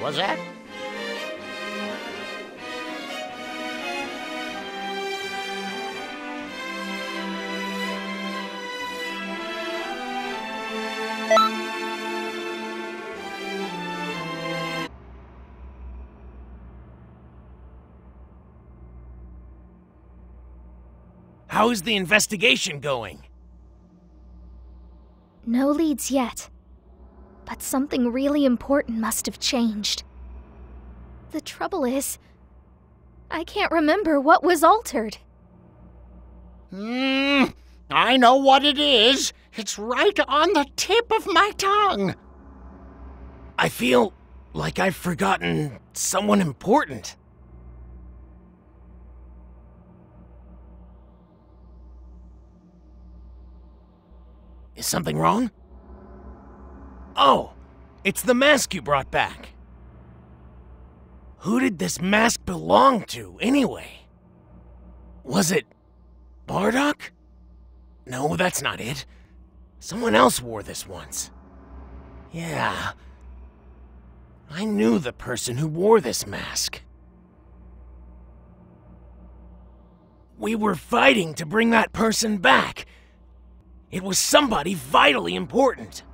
Was that? How is the investigation going? No leads yet. But something really important must have changed. The trouble is, I can't remember what was altered. Hmm, I know what it is. It's right on the tip of my tongue. I feel like I've forgotten someone important. Is something wrong? Oh, it's the mask you brought back. Who did this mask belong to, anyway? Was it Bardock? No, that's not it. Someone else wore this once. Yeah. I knew the person who wore this mask. We were fighting to bring that person back. It was somebody vitally important.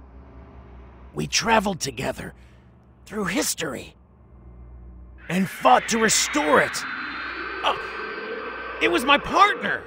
We traveled together through history and fought to restore it. Oh, it was my partner.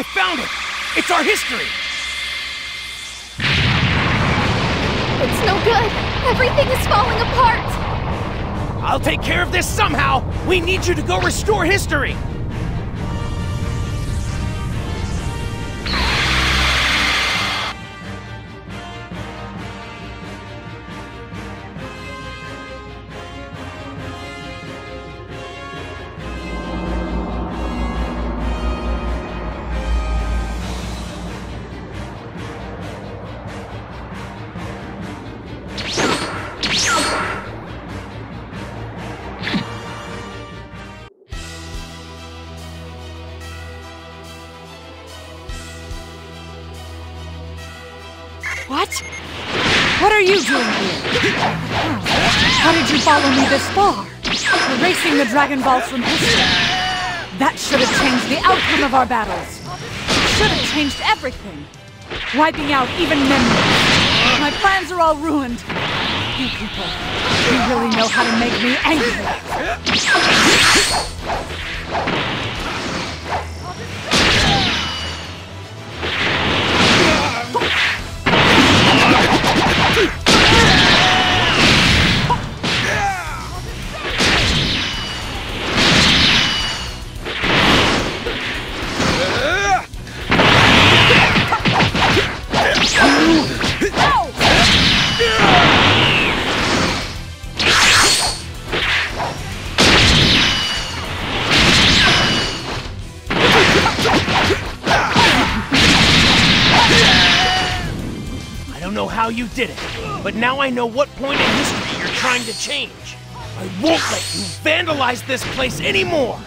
I found it! It's our history! It's no good. Everything is falling apart. I'll take care of this somehow! We need you to go restore history! Are you doing here? How did you follow me this far? Erasing the Dragon Balls from history. That should have changed the outcome of our battles. Should have changed everything. Wiping out even memories. My plans are all ruined. You people, you really know how to make me angry. Don't know how you did it, but now I know what point in history you're trying to change. I won't let you vandalize this place anymore!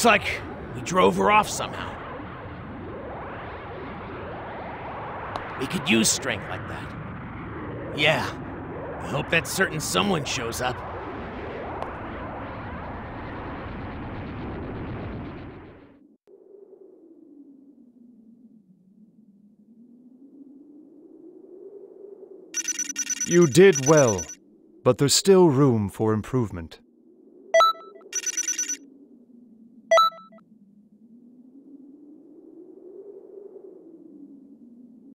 Looks like we drove her off somehow. We could use strength like that. Yeah. I hope that certain someone shows up. You did well, but there's still room for improvement.